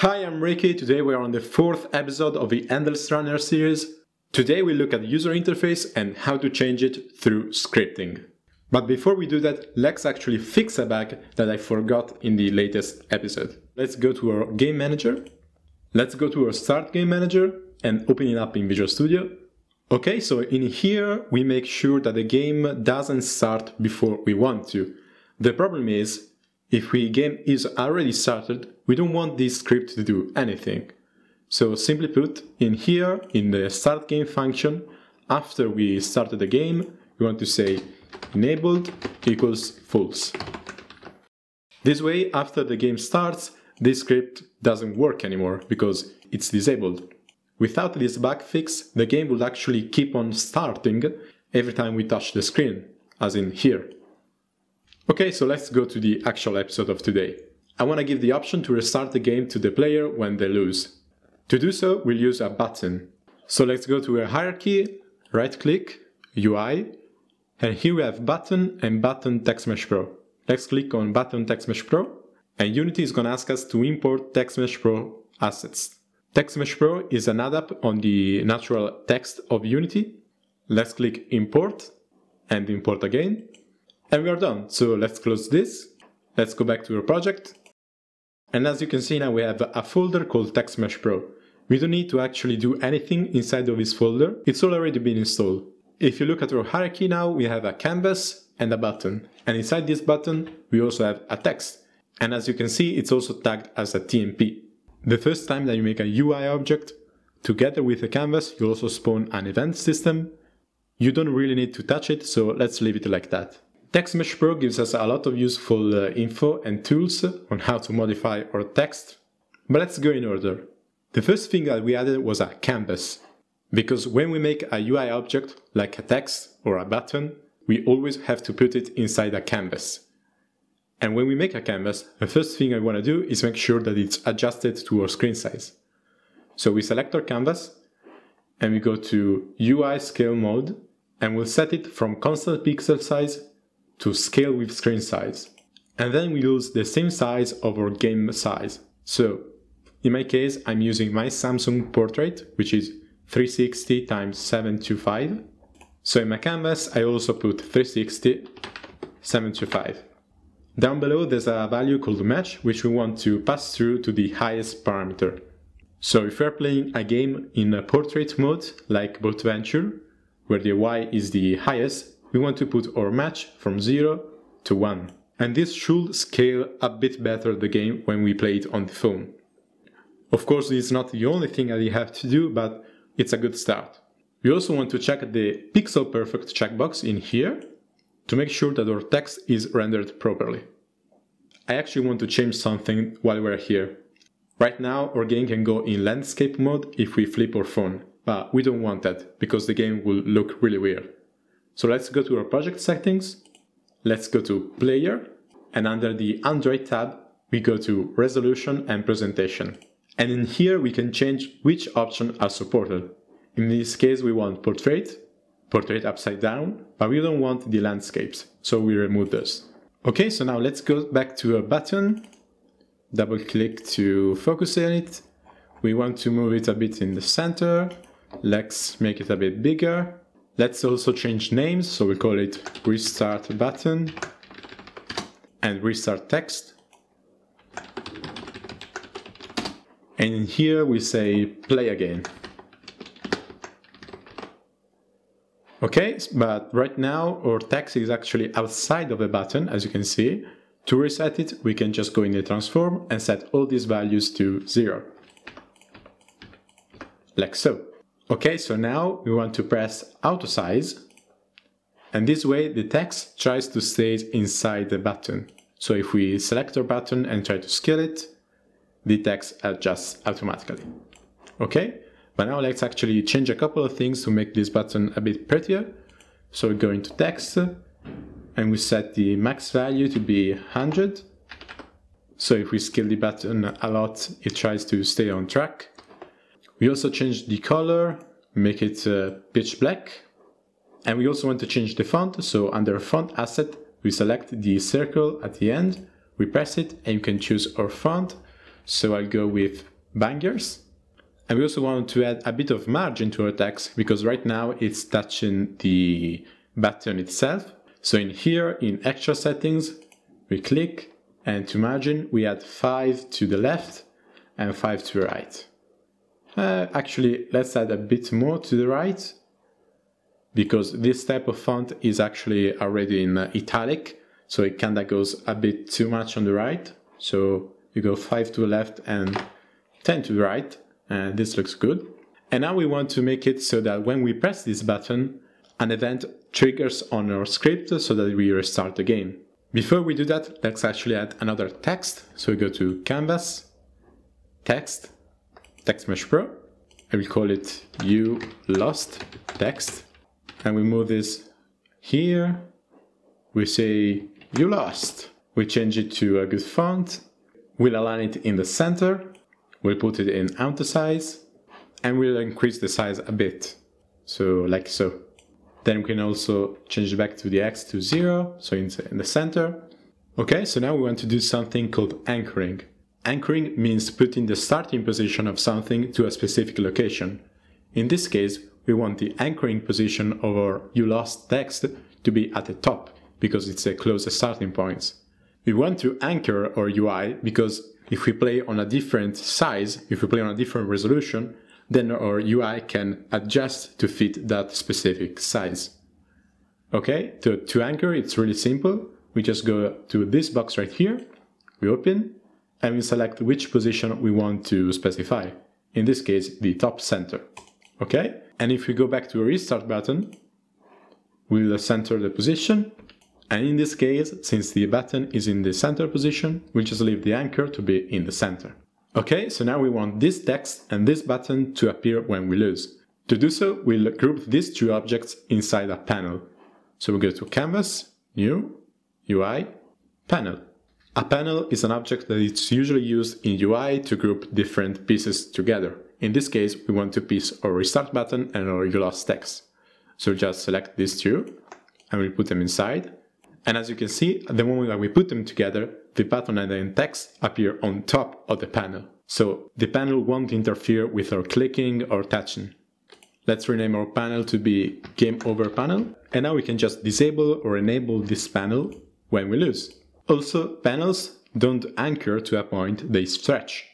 Hi, I'm Ricky. Today we are on the fourth episode of the Endless Runner series. Today we look at user interface and how to change it through scripting. But before we do that, let's actually fix a bug that I forgot in the latest episode. Let's go to our game manager. Let's go to our start game manager and open it up in Visual Studio. Okay, so in here we make sure that the game doesn't start before we want to. The problem is, if the game is already started, we don't want this script to do anything. So simply put, in here, in the start game function, after we started the game, we want to say enabled equals false. This way, after the game starts, this script doesn't work anymore because it's disabled. Without this bug fix, the game will actually keep on starting every time we touch the screen, as in here. Okay, so let's go to the actual episode of today. I want to give the option to restart the game to the player when they lose. To do so, we'll use a button. So let's go to a hierarchy, right click, UI, and here we have button and button text mesh pro. Let's click on button text mesh pro, and Unity is going to ask us to import text mesh pro assets. Text mesh pro is an add-up on the natural text of Unity. Let's click import and import again. And we are done. So let's close this. Let's go back to our project. And as you can see now we have a folder called Text Mesh Pro. We don't need to actually do anything inside of this folder. It's already been installed. If you look at our hierarchy now, we have a canvas and a button. And inside this button, we also have a text. And as you can see, it's also tagged as a TMP. The first time that you make a UI object, together with a canvas, you also spawn an event system. You don't really need to touch it, so let's leave it like that. TextMesh Pro gives us a lot of useful uh, info and tools on how to modify our text, but let's go in order. The first thing that we added was a canvas, because when we make a UI object, like a text or a button, we always have to put it inside a canvas. And when we make a canvas, the first thing I want to do is make sure that it's adjusted to our screen size. So we select our canvas, and we go to UI scale mode, and we'll set it from constant pixel size to scale with screen size. And then we use the same size of our game size. So in my case, I'm using my Samsung portrait, which is 360 times 725. So in my canvas, I also put 360 725. Down below, there's a value called match, which we want to pass through to the highest parameter. So if we're playing a game in a portrait mode, like BoatVenture, where the Y is the highest, we want to put our match from 0 to 1. And this should scale a bit better the game when we play it on the phone. Of course, is not the only thing that you have to do, but it's a good start. We also want to check the pixel perfect checkbox in here to make sure that our text is rendered properly. I actually want to change something while we're here. Right now, our game can go in landscape mode if we flip our phone, but we don't want that because the game will look really weird. So let's go to our project settings. Let's go to player and under the Android tab, we go to resolution and presentation. And in here we can change which option are supported. In this case we want portrait, portrait upside down, but we don't want the landscapes, so we remove those. Okay, so now let's go back to a button, double click to focus on it. We want to move it a bit in the center, let's make it a bit bigger, Let's also change names, so we call it restart button and restart text. And in here we say play again. Okay, but right now our text is actually outside of the button, as you can see. To reset it, we can just go in the transform and set all these values to zero. Like so. Okay, so now we want to press auto size and this way the text tries to stay inside the button. So if we select our button and try to scale it, the text adjusts automatically. Okay, but now let's actually change a couple of things to make this button a bit prettier. So we go into text and we set the max value to be 100. So if we scale the button a lot, it tries to stay on track. We also change the color, make it uh, pitch black. And we also want to change the font. So under font asset, we select the circle at the end, we press it and you can choose our font. So I'll go with bangers. And we also want to add a bit of margin to our text because right now it's touching the button itself. So in here, in extra settings, we click and to margin, we add 5 to the left and 5 to the right. Uh, actually, let's add a bit more to the right because this type of font is actually already in uh, italic, so it kinda goes a bit too much on the right. So you go 5 to the left and 10 to the right, and this looks good. And now we want to make it so that when we press this button, an event triggers on our script so that we restart the game. Before we do that, let's actually add another text. So we go to Canvas, Text, Text Mesh Pro, and we call it You Lost Text. And we move this here. We say You Lost. We change it to a good font. We'll align it in the center. We'll put it in auto size. And we'll increase the size a bit. So like so. Then we can also change back to the X to zero, so in the center. Okay, so now we want to do something called anchoring. Anchoring means putting the starting position of something to a specific location. In this case, we want the anchoring position of our you lost text to be at the top, because it's the closest starting point. We want to anchor our UI because if we play on a different size, if we play on a different resolution, then our UI can adjust to fit that specific size. Okay, to, to anchor, it's really simple. We just go to this box right here, we open, and we select which position we want to specify. In this case, the top center. Okay, and if we go back to a restart button, we'll center the position. And in this case, since the button is in the center position, we'll just leave the anchor to be in the center. Okay, so now we want this text and this button to appear when we lose. To do so, we'll group these two objects inside a panel. So we go to Canvas, New, UI, Panel. A panel is an object that is usually used in UI to group different pieces together. In this case, we want to piece our restart button and our you lost text. So just select these two and we'll put them inside. And as you can see, at the moment that we put them together, the button and the text appear on top of the panel. So the panel won't interfere with our clicking or touching. Let's rename our panel to be Game Over Panel. And now we can just disable or enable this panel when we lose. Also, panels don't anchor to a point, they stretch.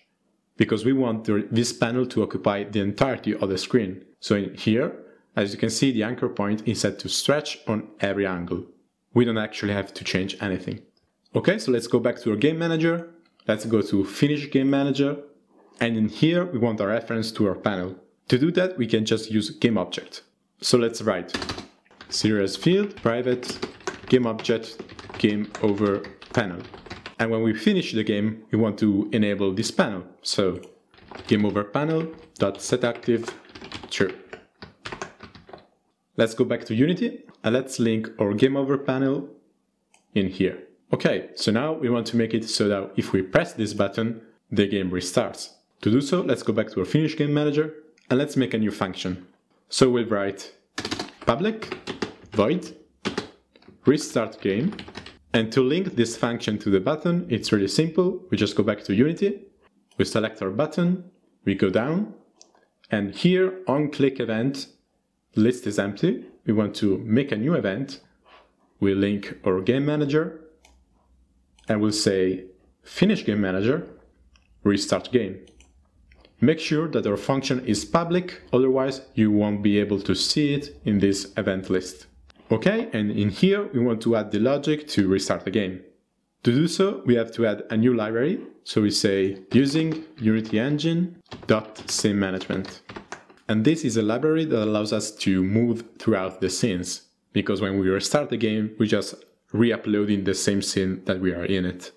Because we want this panel to occupy the entirety of the screen. So in here, as you can see, the anchor point is set to stretch on every angle we don't actually have to change anything. Okay, so let's go back to our game manager. Let's go to finish game manager. And in here, we want a reference to our panel. To do that, we can just use game object. So let's write serialized field, private, game object, game over panel. And when we finish the game, we want to enable this panel. So game over panel dot set active true. Let's go back to Unity and let's link our game over panel in here. Okay, so now we want to make it so that if we press this button, the game restarts. To do so, let's go back to our finish game manager and let's make a new function. So we'll write public void restart game. And to link this function to the button, it's really simple. We just go back to Unity, we select our button, we go down, and here on click event, list is empty, we want to make a new event, we link our game manager, and we'll say finish game manager, restart game. Make sure that our function is public, otherwise you won't be able to see it in this event list. Okay, and in here we want to add the logic to restart the game. To do so, we have to add a new library. So we say using Unity Engine dot scene management. And this is a library that allows us to move throughout the scenes, because when we restart the game, we just re-uploading the same scene that we are in it.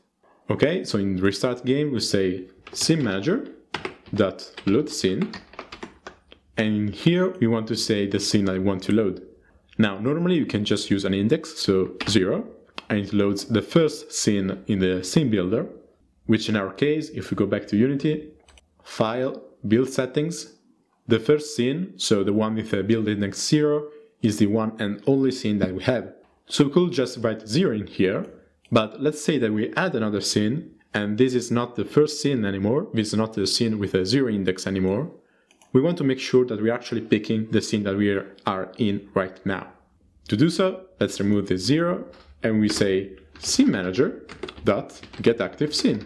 Okay, so in restart game, we say scene manager dot load scene, and here we want to say the scene I want to load. Now, normally you can just use an index, so zero, and it loads the first scene in the scene builder, which in our case, if we go back to Unity, File, Build Settings, the first scene, so the one with a build index 0, is the one and only scene that we have. So we could just write 0 in here, but let's say that we add another scene and this is not the first scene anymore, this is not the scene with a zero index anymore, we want to make sure that we're actually picking the scene that we are in right now. To do so, let's remove the zero and we say scene manager dot get active scene.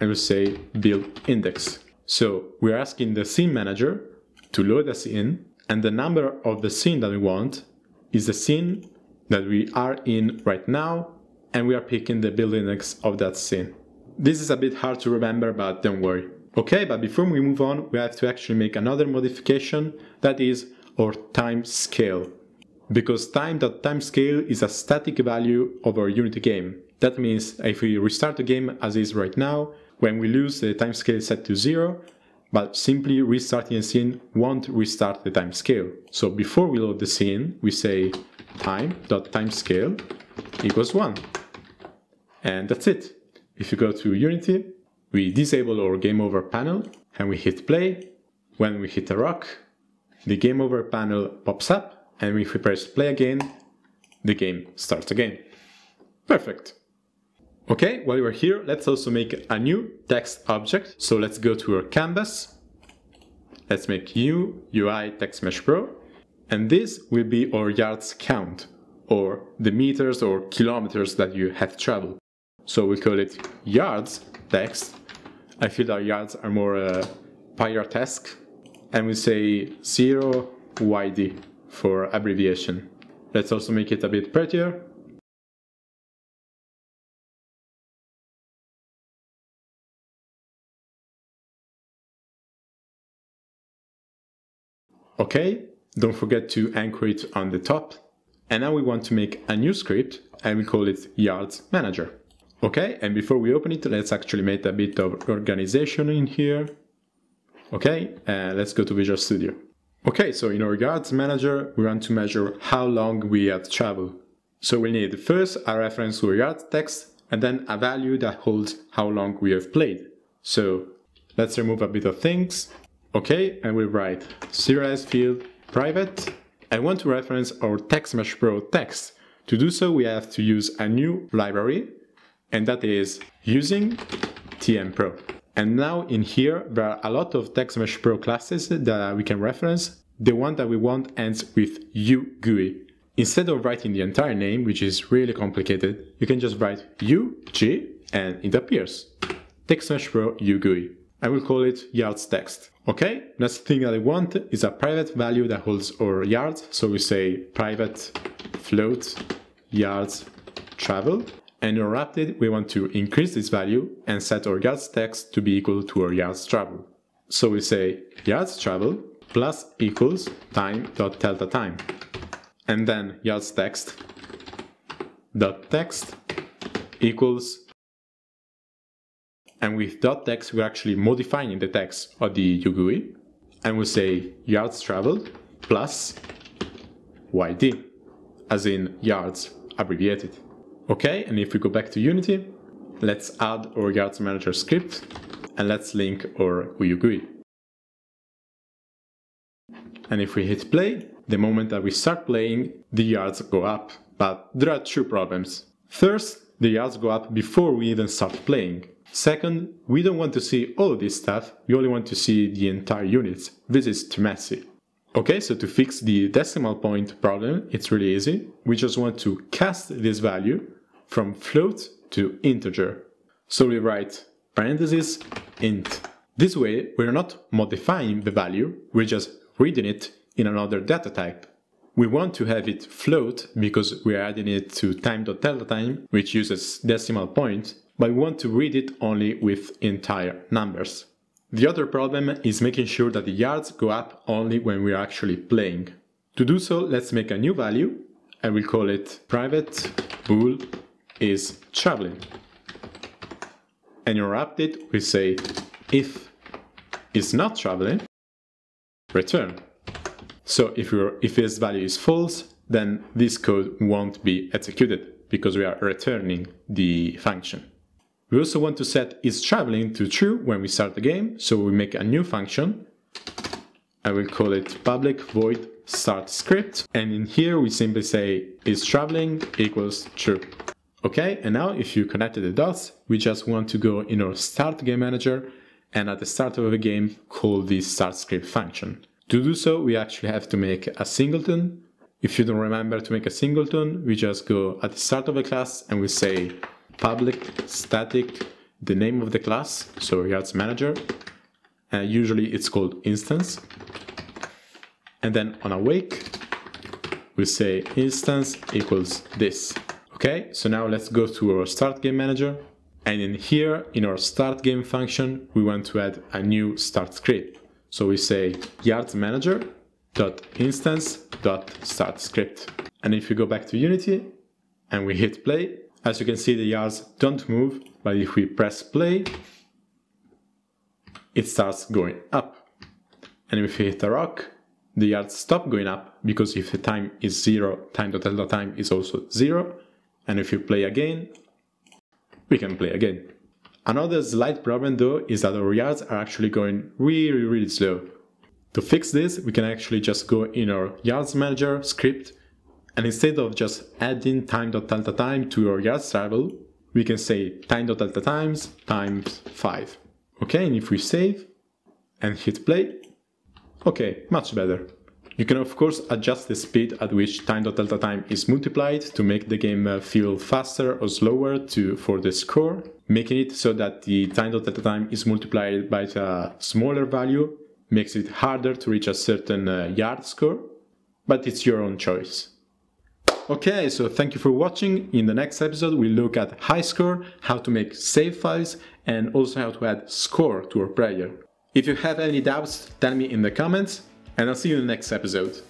And we say build index. So we're asking the scene manager to load a scene and the number of the scene that we want is the scene that we are in right now and we are picking the build index of that scene. This is a bit hard to remember but don't worry. Okay, but before we move on we have to actually make another modification that is our time scale. Because time.timescale is a static value of our Unity game. That means if we restart the game as is right now, when we lose the time timescale set to zero, but simply restarting a scene won't restart the timescale. So before we load the scene, we say time.timescale equals 1. And that's it. If you go to Unity, we disable our game over panel and we hit play. When we hit a rock, the game over panel pops up and if we press play again, the game starts again. Perfect. Okay, while we're here, let's also make a new text object. So let's go to our canvas. Let's make new UI text mesh pro. And this will be our yards count, or the meters or kilometers that you have traveled. So we call it yards text. I feel that yards are more uh, pirate-esque. And we say 0 YD for abbreviation. Let's also make it a bit prettier. Okay, don't forget to anchor it on the top. And now we want to make a new script and we call it yards manager. Okay, and before we open it, let's actually make a bit of organization in here. Okay, and let's go to Visual Studio. Okay, so in our yards manager, we want to measure how long we have traveled. So we need first a reference to yard text and then a value that holds how long we have played. So let's remove a bit of things. Okay, and we write serialized field private. I want to reference our text mesh pro text. To do so, we have to use a new library and that is using TM Pro. And now in here, there are a lot of TextMesh Pro classes that we can reference. The one that we want ends with UGUI. Instead of writing the entire name, which is really complicated, you can just write UG and it appears. TextMesh Pro UGUI. I will call it yards text. Okay, next thing that I want is a private value that holds our yards. So we say private float yards travel and our update, we want to increase this value and set our yards text to be equal to our yards travel. So we say yards travel plus equals time dot delta time. And then yards text dot text equals and with dot text we're actually modifying the text of the UGUI and we say yards traveled plus YD as in yards abbreviated. Okay, and if we go back to Unity, let's add our yards manager script and let's link our UGUI. And if we hit play, the moment that we start playing, the yards go up. But there are two problems. First, the yards go up before we even start playing. Second, we don't want to see all of this stuff, we only want to see the entire units. This is too messy. Okay, so to fix the decimal point problem, it's really easy. We just want to cast this value from float to integer. So we write parentheses int. This way, we're not modifying the value, we're just reading it in another data type. We want to have it float because we're adding it to time.delta which uses decimal point, but we want to read it only with entire numbers. The other problem is making sure that the yards go up only when we're actually playing. To do so, let's make a new value. I will call it private bool is traveling. And your update will say if it's not traveling, return. So if, your if this value is false, then this code won't be executed because we are returning the function. We also want to set is traveling to true when we start the game, so we make a new function. I will call it public void start script, and in here we simply say is traveling equals true. Okay, and now if you connected the dots, we just want to go in our start game manager and at the start of the game call this start script function. To do so, we actually have to make a singleton. If you don't remember to make a singleton, we just go at the start of a class and we say public static the name of the class, so yards manager. Uh, usually it's called instance. And then on awake, we say instance equals this. Okay, so now let's go to our start game manager. And in here, in our start game function, we want to add a new start script. So we say yards manager dot instance dot start script. And if we go back to Unity and we hit play, as you can see the yards don't move, but if we press play, it starts going up. And if we hit a rock, the yards stop going up because if the time is zero, time dot delta time is also zero, and if you play again, we can play again. Another slight problem though is that our yards are actually going really really slow. To fix this, we can actually just go in our yards manager script and instead of just adding time.delta time to our yards travel, we can say time.delta times times 5. Okay, and if we save and hit play, okay, much better. You can of course adjust the speed at which time.delta time is multiplied to make the game uh, feel faster or slower to, for the score, making it so that the time.delta time is multiplied by a smaller value makes it harder to reach a certain uh, yard score, but it's your own choice. Okay, so thank you for watching. In the next episode, we'll look at high score, how to make save files, and also how to add score to our player. If you have any doubts, tell me in the comments and I'll see you in the next episode.